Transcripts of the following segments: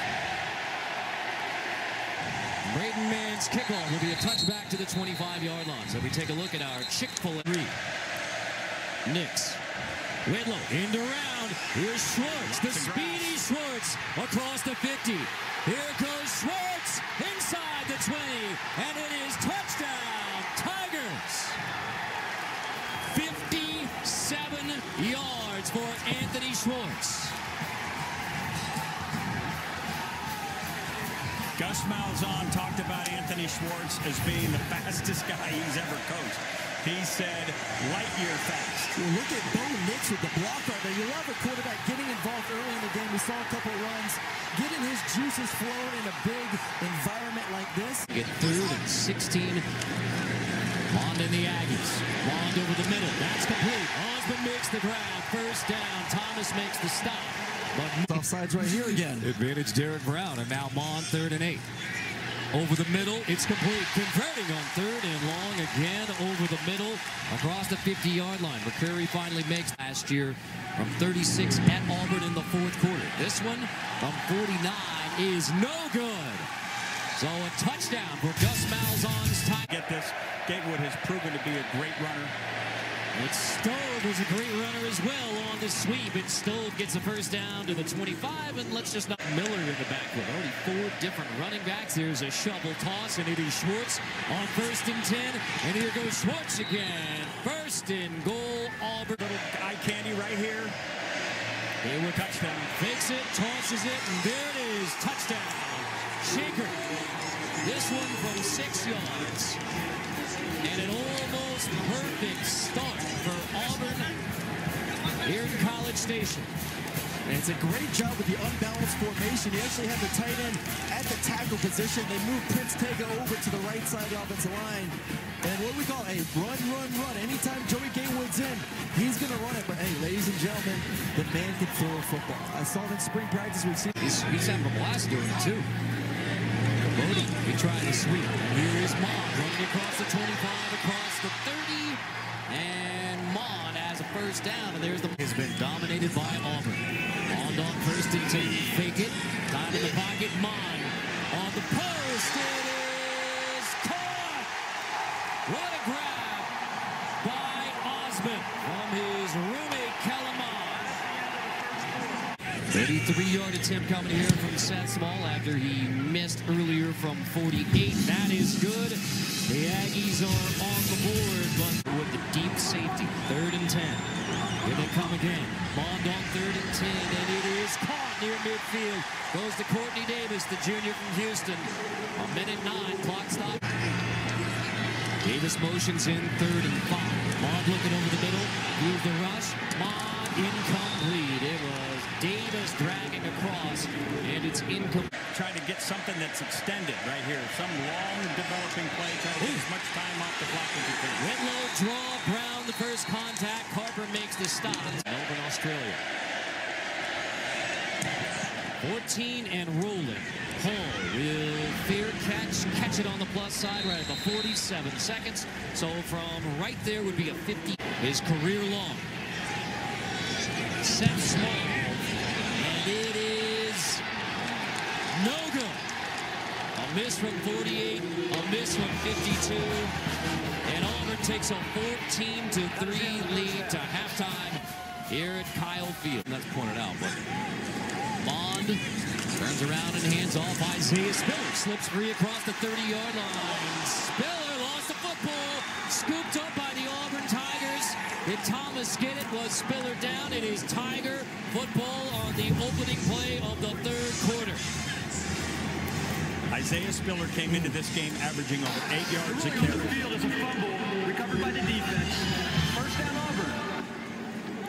on the Plains. Braden Mann's kickoff will be a touchback to the 25-yard line. So we take a look at our Chick-fil-A. Nix. Whitlow into round. Here's Schwartz, the speedy Schwartz across the 50. Here goes Schwartz inside the 20, and it is touchdown, Tigers. 57 yards for Anthony Schwartz. Gus Malzahn talked about Anthony Schwartz as being the fastest guy he's ever coached. He said light year fast. Well, look at Bo Nix with the block right there. You love a quarterback getting involved early in the game. We saw a couple runs, getting his juices flowing in a big environment like this. Get through and 16. Mond in the Aggies. Mond over the middle. That's complete. Ausbon makes the grab. First down. Thomas makes the stop. But offsides right here again. Advantage Derrick Brown. And now Mond third and eight. Over the middle, it's complete. Converting on third and long again over the middle across the 50-yard line. McCurry finally makes last year from 36 at Auburn in the fourth quarter. This one from 49 is no good. So a touchdown for Gus Malzahn's time. Get this, Gatewood has proven to be a great runner. It's Stove is a great runner as well on the sweep. And Stove gets a first down to the 25. And let's just not Miller in the backfield. Already four different running backs. There's a shovel toss, and it is Schwartz on first and 10. And here goes Schwartz again. First and goal, Auburn. Little eye candy right here. Here with touchdown. Fakes it, tosses it, and there it is. Touchdown. Shaker. This one from six yards. And an almost perfect start for Auburn here in College Station. And it's a great job with the unbalanced formation. You actually have the tight end at the tackle position. They move Prince Tega over to the right side of the offensive line. And what we call a run, run, run. Anytime Joey Gatewood's in, he's going to run it. But hey, ladies and gentlemen, the man can throw a football. I saw him in spring practice. We've seen. He's, he's having a blast doing it too. He tried to sweep. Here is Mond running across the 25, across the 30, and Mond has a first down. And there's the has been dominated by Auburn. On on first and 10, fake it, time in the pocket. Mond on the post. It is caught. What a grab by Ausbon from his roommate Kellen Mond. 33-yard attempt coming here from Seth Small after he missed earlier from 48. That is good. The Aggies are on the board, but with the deep safety, third and 10. Here they come again. Mond on third and 10, and it is caught near midfield. Goes to Quartney Davis, the junior from Houston. A minute nine, clock stop. Davis motions in third and five. Mond looking over the middle. Here's the rush. Mond incomplete. Something that's extended right here. Some long developing play. Trying to get as much time off the clock as you can. Whitlow draw, Brown the first contact. Carper makes the stop. Melbourne, Australia. 14 and rolling. Hall will fair catch, catch it on the plus side right at the 47 seconds. So from right there would be a 50. His career long. Seth Small. And it is no good. Miss from 48, a miss from 52. And Auburn takes a 14 to 3 lead to halftime here at Kyle Field. That's pointed out, but Mond turns around and hands off Isaiah Spiller. Slips free across the 30-yard line. Spiller lost the football. Scooped up by the Auburn Tigers. Did Thomas get it? Was Spiller down? It is Tiger football on the opening play of the third quarter. Isaiah Spiller came into this game averaging over eight yards a carry. field is a fumble recovered by the defense. First down Auburn.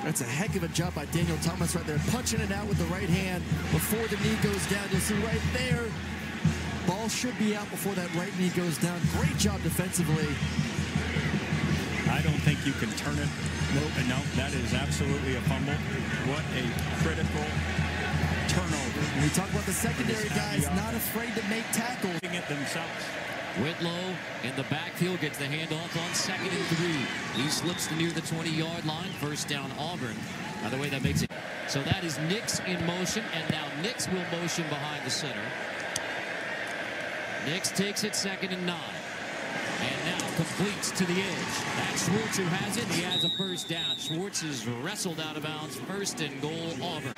That's a heck of a job by Daniel Thomas right there, punching it out with the right hand before the knee goes down. You'll see right there, ball should be out before that right knee goes down. Great job defensively. I don't think you can turn it. Nope. No, that is absolutely a fumble. What a critical turnover. When we talk about the secondary guys not afraid to make tackles. It themselves. Whitlow in the backfield gets the handoff on second and three. He slips to near the 20-yard line. First down Auburn. By the way, that makes it. So that is Nix in motion, and now Nix will motion behind the center. Nix takes it second and nine. And now completes to the edge. That's Schwartz who has it. He has a first down. Schwartz is wrestled out of bounds. First and goal, Auburn.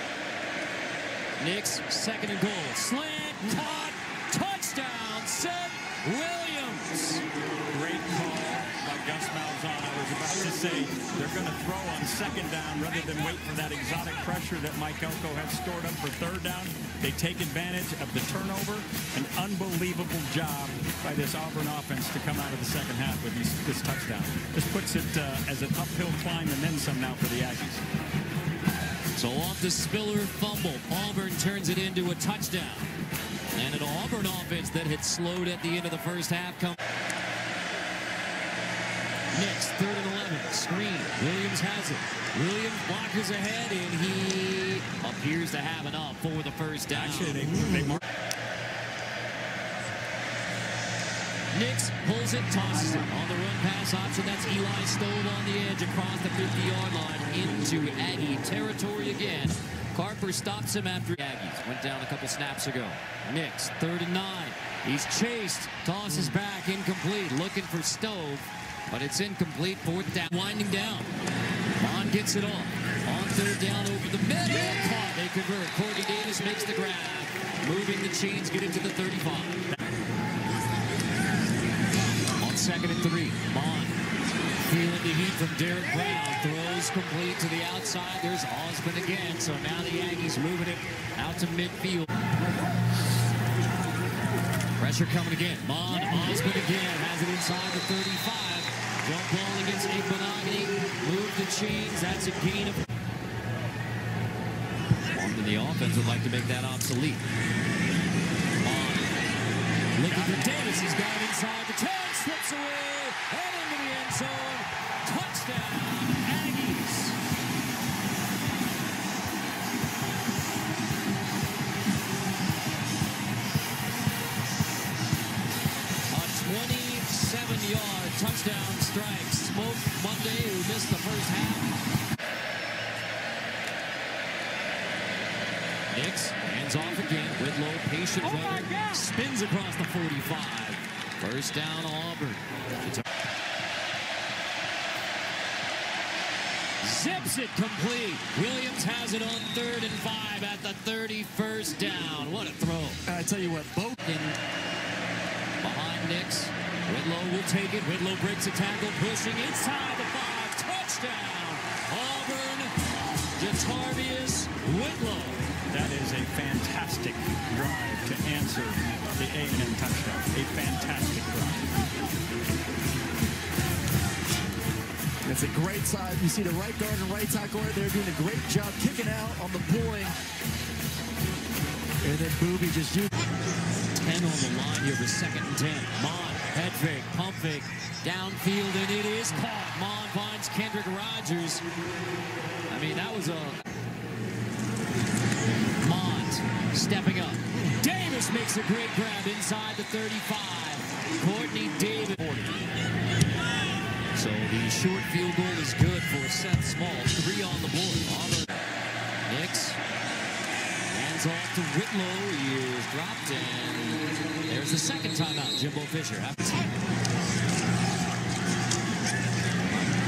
Nix, second and goal. Slant, caught, touchdown, Seth Williams. Great call by Gus Malzahn. I was about to say they're going to throw on second down rather than wait for that exotic pressure that Mike Elko has stored up for third down. They take advantage of the turnover. An unbelievable job by this Auburn offense to come out of the second half with this touchdown. This puts it uh, as an uphill climb and then some now for the Aggies. So off the Spiller fumble, Auburn turns it into a touchdown. And an Auburn offense that had slowed at the end of the first half. Come Next, third and 11, screen. Williams has it. Williams blockers ahead, and he appears to have enough for the first down. Actually, they, they Nix pulls it, tosses it. On the run pass option, that's Eli Stove on the edge across the 50-yard line into Aggie territory again. Carper stops him after Aggies went down a couple snaps ago. Nix, third and nine. He's chased, tosses back, incomplete, looking for Stove, but it's incomplete. Fourth down, winding down. Mond gets it off. On third down over the middle. Caught. They convert. Quartney Davis makes the grab. Moving the chains, get it to the 35. On second and three, Mond feeling the heat from Derrick Brown. Throws complete to the outside. There's Ausbon again. So now the Aggies moving it out to midfield. Pressure coming again. Mond Osmond again has it inside the 35. Jump ball against Igbinoghene. Move the chains. That's a gain of. And the offense would like to make that obsolete. Mond looking for Davis. He's got it inside the 10. Slips away and into the end zone. Touchdown, Aggies. A 27-yard touchdown strike. Smoke Monday, who missed the first half. Nix hands off again. Whitlow, patient oh runner, spins across the 45. First down, Auburn. Zips it complete. Williams has it on third and five at the 31st down. What a throw. I tell you what, both In behind Nix. Whitlow will take it. Whitlow breaks a tackle, pushing inside the five. Touchdown. Auburn. JaTarvious Whitlow. That is a fantastic drive to answer the A&M touchdown. A fantastic drive. It's a great side. You see the right guard and right tackle right there doing a great job kicking out on the pulling. And then Booby just used 10 on the line here for second and 10. Mond, head fake, pump fake, downfield, and it is caught. Mond finds Kendrick Rogers. I mean, that was a... Stepping up. Davis makes a great grab inside the 35. Quartney Davis. 40. So the short field goal is good for Seth Small. Three on the board. Auburn. Nix Hands off to Whitlow. He is dropped, and there's the second timeout. Jimbo Fisher.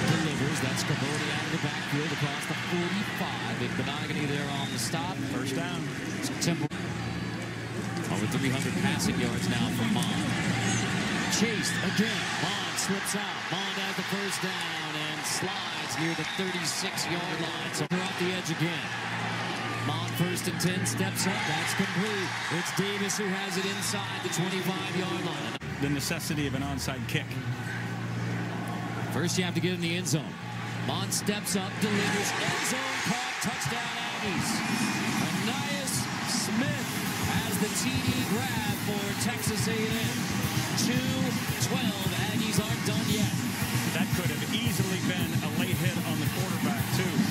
Delivers. That's Cavoni out of the backfield across the 45. Igbinoghene there on the stop. First down. Temple over 300 passing yards now for Mond. Chased again. Mond slips out. Mond has the first down and slides near the 36-yard line. So they're off the edge again. Mond first and 10 steps up. That's complete. It's Davis who has it inside the 25-yard line. The necessity of an onside kick. First, you have to get in the end zone. Mond steps up, delivers, end zone caught, touchdown Aggies. Ainias Smith has the TD grab for Texas A&M. 2-12, Aggies aren't done yet. That could have easily been a late hit on the quarterback, too.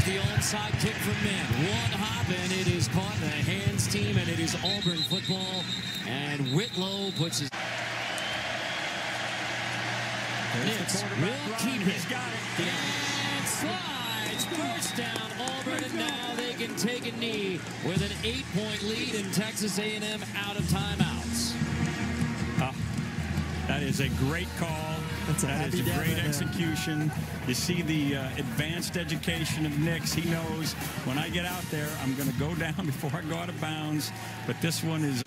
Here's the onside kick from Min. One hop, and it is caught in the hands team, and it is Auburn football. And Whitlow puts his... Nix will keep He's it. got it. And slides first down Auburn, and now they can take a knee with an eight-point lead, and Texas A&M out of timeouts. Ah, that is a great call. That's a That is happy a dad great right there. execution. You see the uh, advanced education of Nix. He knows when I get out there, I'm going to go down before I go out of bounds. But this one is